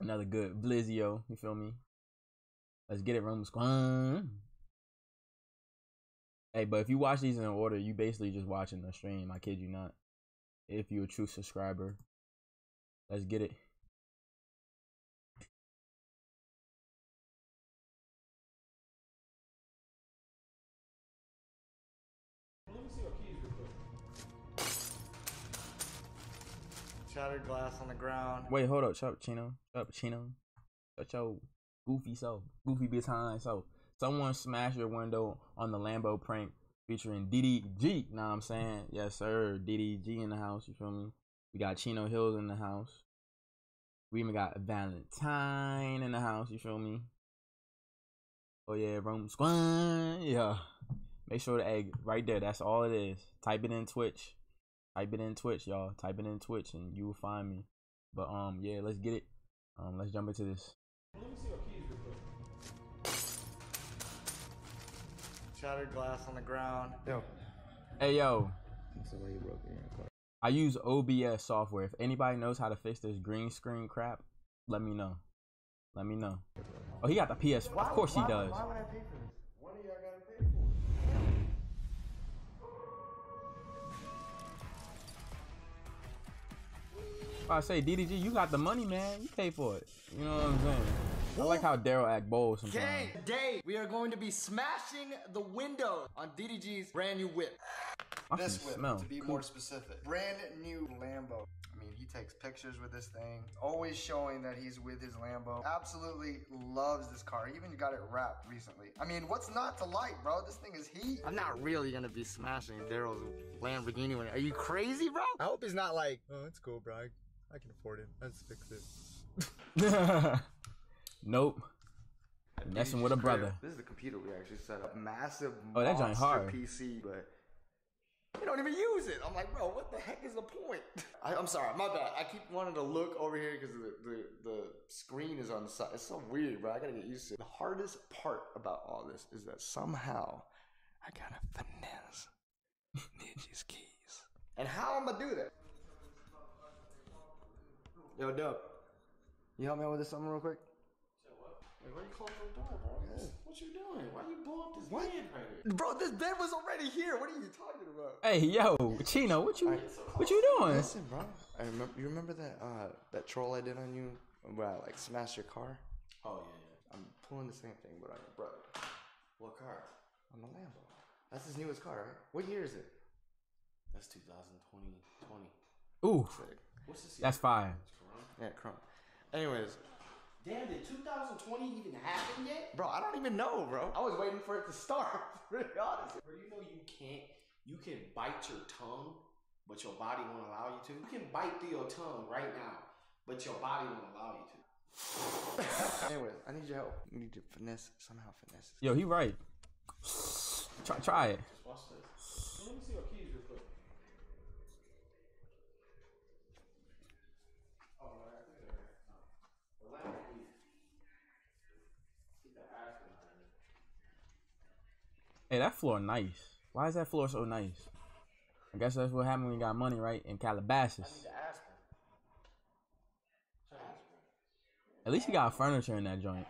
Another good Blizzio. You feel me? Let's get it, Roman Squad. Hey, but if you watch these in order, you basically just watching the stream. I kid you not. If you're a true subscriber, let's get it. Shattered glass on the ground. Wait, hold up, Chino. Chino. Shut your goofy self. Goofy behind so. Someone smashed your window on the Lambo prank featuring DDG. Know what I'm saying? Yes, sir. DDG in the house. You feel me? We got Chino Hills in the house. We even got Valentine in the house. You feel me? Oh yeah, Rome Squad. Yeah. Make sure the egg right there. That's all it is. Type it in Twitch. Type it in Twitch, y'all. Type it in Twitch, and you will find me. But um, yeah, let's get it. Um, let's jump into this. Shattered glass on the ground. Yo. Hey yo, Somebody broke in car. I use OBS software. If anybody knows how to fix this green screen crap, let me know. Let me know. Oh, he got the PS. Of course he does. Why would I pay for I say DDG, you got the money, man. You pay for it. You know what I'm saying? I like how Darryl act bold sometimes. Okay, today we are going to be smashing the window on DDG's brand new whip. I This whip, smell. to be more specific. Brand new Lambo. I mean, he takes pictures with this thing, always showing that he's with his Lambo. Absolutely loves this car. He even got it wrapped recently. I mean, what's not to like, bro? This thing is heat. I'm not really gonna be smashing Darryl's Lamborghini. Are you crazy, bro? I hope he's not like, oh, it's cool, bro. I, I can afford it. Let's fix it. nope. Messing with a brother. This is the computer we actually set up. Massive Oh, that joint monster hard. PC, but you don't even use it. I'm like, bro, what the heck is the point? I, I'm sorry, my bad. I keep wanting to look over here because the, the the screen is on the side. It's so weird, bro. I gotta get used to it. The hardest part about all this is that somehow I gotta finesse Ninja's keys. And how am I'm gonna do that? Yo, Dub, you help me out with this something real quick? Hey, why you close the door, bro? What you doing? Why you blow up this What? bed right here? Bro, this bed was already here. What are you talking about? Hey yo, Chino, what you what you doing? Listen, bro. I remember. You remember that uh that troll I did on you where I like smashed your car? Oh yeah, I'm pulling the same thing, but on your brother. What car? on the Lambo. That's his newest car, right? What year is it? That's 2020. 20. Ooh, What's this? that's fire. Yeah, Chrome. Anyways, Damn, did 2020 even happen yet? bro, I don't even know, bro. I was waiting for it to start. To be honest. Bro, you know you can't. You can bite your tongue, but your body won't allow you to. You can bite through your tongue right now, but your body won't allow you to. Anyways, I need your help. I need to finesse somehow finesse. this. Yo, he right. Try, try it. Watch this. Let me see your keys real quick. Oh, right there. The Lamborghini. Get the Aston out of here. Hey, that floor nice. Why is that floor so nice? I guess that's what happened when you got money, right? In Calabasas. At least you got furniture in that joint.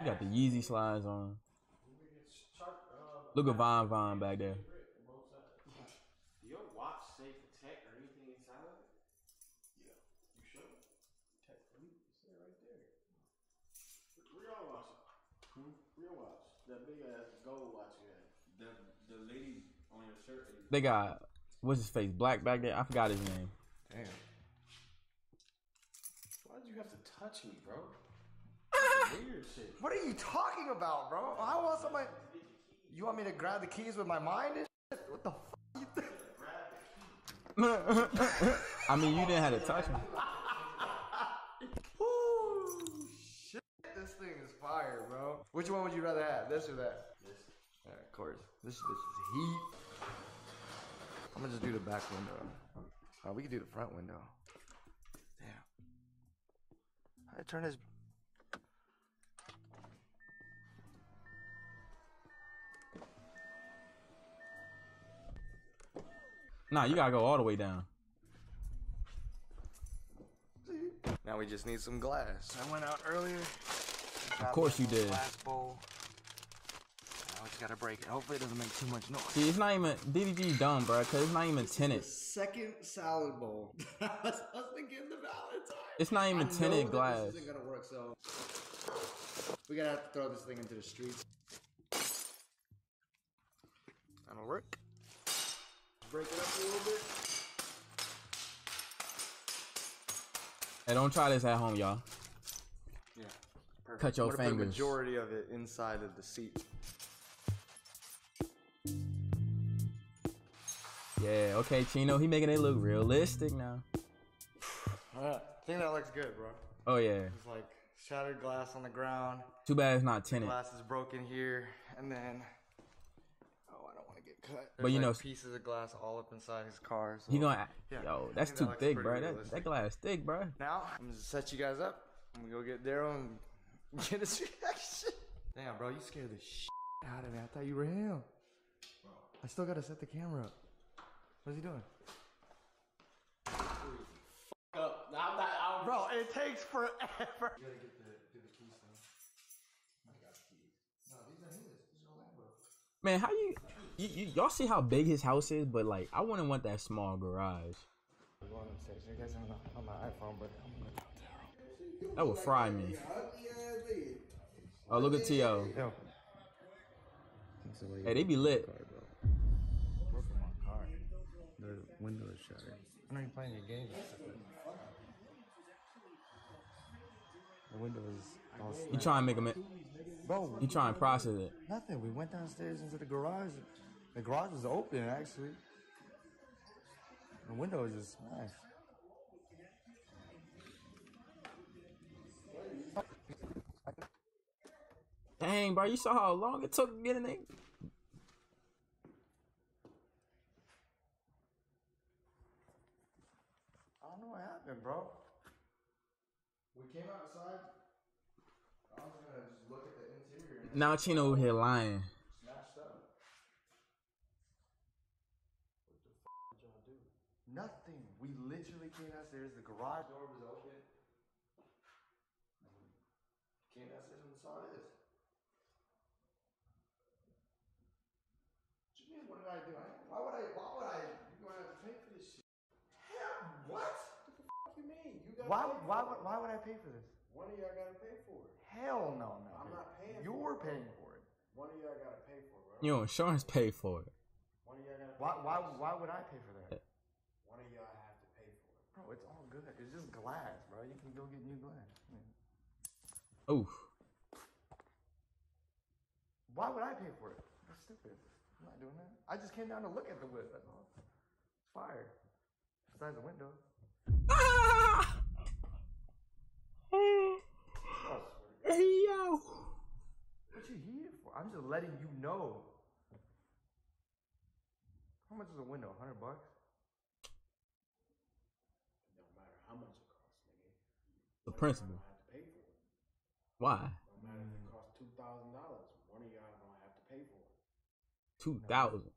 You got the Yeezy slides on. Look at Von Von back there. Do your watch say protect or anything inside of it? Yeah. You sure? Protect. Let me say it right there. Real watch. Hmm? Real watch. That big ass gold watch you had. The the lady on your shirt. They got what's his face? Black back there. I forgot his name. Damn. Why'd you have to touch me, bro? Weird shit. What are you talking about, bro? How want somebody? You want me to grab the keys with my mind and shit? What the fuck? You think? I mean, you didn't have to touch me. Ooh, shit. This thing is fire, bro. Which one would you rather have, this or that? This. Yeah, of course. This bitch is heat. I'm gonna just do the back window. Oh, we can do the front window. Damn. I turn this. Nah, you gotta go all the way down. Now we just need some glass. I went out earlier. Of course you did. Glass bowl. Now I just gotta break it. Hopefully it doesn't make too much noise. See, it's not even DDG dumb, bro, because it's not even tinted. Second salad bowl. I was I was thinking the Valentine. It's not even I know tinted that glass. This isn't gonna work, so we gotta have to throw this thing into the streets. That'll work. Break it up a little bit. Hey, don't try this at home, y'all. Yeah. Perfect. Cut your I'm gonna Put fingers. the majority of it inside of the seat. Yeah, okay, Chino, he making it look realistic now. I think that looks good, bro. Oh yeah. It's like shattered glass on the ground. Too bad it's not tinted. Glass is broken here, and then oh, I don't want to get cut. But you like, know- pieces of glass all up inside his car. So. He gonna, Yeah, yo, that's too that thick, bro. That, that glass thick, bro. Now I'm gonna set you guys up. I'm gonna go get Darryl and get his reaction. Damn, bro, you scared the shit out of me. I thought you were him. I still gotta set the camera up. What's he doing? Up. Now I'm not. I'm, Bro, it takes forever. You gotta get the do the keys thing. I got the keys. No, these are his. These are Lambo. Man, how you, you, you y'all see how big his house is? But like, I wouldn't want that small garage. We're going upstairs. You guys are on, on my iPhone, but I'm gonna. That would fry me. Oh, look at T.O. Hey, they be lit. The window is shattered. I know you're playing your game. The window is all You smashed. trying to make him, Bro, you trying to process it. nothing. We went downstairs into the garage. The garage was open, actually. The window is just smashed. Dang, bro, you saw how long it took to get in there? I don't know what happened, bro. We came outside. I was gonna just look at the interior and Now Chino over here lying. smashed up. What the f y'all do? Nothing. We literally came downstairs. The garage door was open. And we Came downstairs and saw this. What you mean? What did I do? I, why would I? Why would I? you gonna have to pay for this shit. Hell, what? What you mean? You got. Why? Why? would- Why would I pay for this? One of y'all gotta pay for it. Hell no, no. I'm not paying for You're it. paying for it. One of y'all gotta pay for it, bro. Your insurance paid for it. One of y'all gotta. Why? Why? Why would I pay for that? One of y'all have to pay for it. Bro, it's all good. It's just glass, bro. You can go get new glass. I Oof. why would I pay for it? That's stupid. I'm not doing that. I just came down to look at the whip. That's all. It's fire. Besides the window. Ah! Hey yo. What you here for? I'm just letting you know. How much is a window? Hundred bucks? No matter how much it costs, nigga. The principal. Have to pay for it. Why? No matter if it costs two thousand dollars, one of y'all gonna have to pay for it. Two thousand.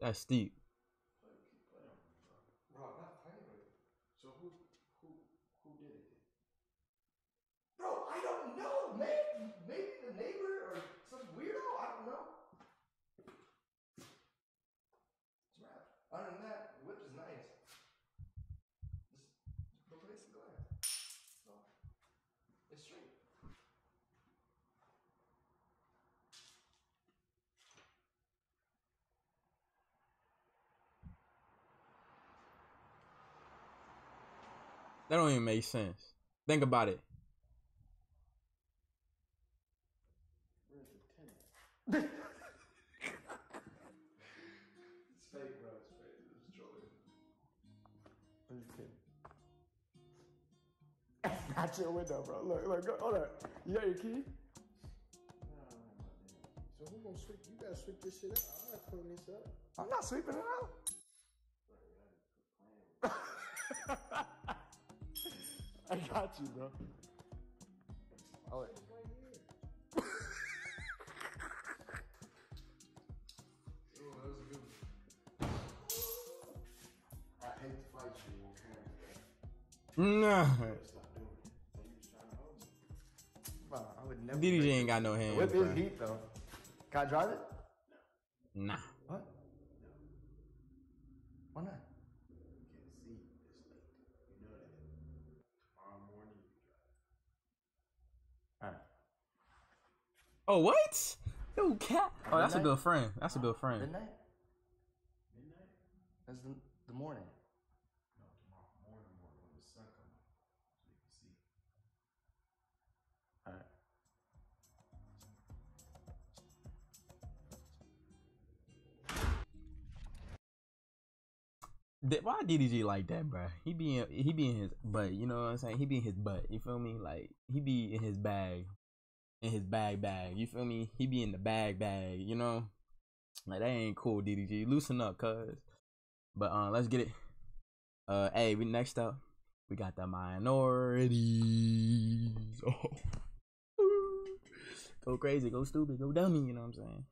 That's steep. Bro, I'm not playing it. So who who did it? then? Bro, I don't know. Maybe, maybe the neighbor or some weirdo. I don't know. It's rap. Other than that, the whip is nice. Just replace the glass. So, it's straight. That don't even make sense. Think about it. Where's the tenant? It's fake, bro. It's fake. It's trolling. I'm just kidding. Not your window, bro. Look, look, go, hold on. You got your key? So who gonna sweep? You gotta sweep this shit up. I'm not putting this up. I'm not sweeping it out. I got you, bro. Oh, wait. Oh, that was a good one. I hate to fight you, okay? Nah. Bro, I would never. DDG ain't got no it. hands. Whip is bruh. heat though. Can I drive it? Nah. What? Why not? Oh what? Yo, cat. Oh, that's a Midnight? good friend. That's a good friend. Midnight? Midnight? That's the, the morning. Alright. Th- Why DDG like that, bruh? He be in, he be in his butt. You know what I'm saying? He be in his butt. You feel me? Like he be in his bag, in his bag bag. You feel me? He be in the bag bag. You know, like that ain't cool. DDG, loosen up, cuz. But uh, let's get it. Uh, hey, we next up, we got the minorities. Oh. go crazy, go stupid, go dummy. You know what I'm saying?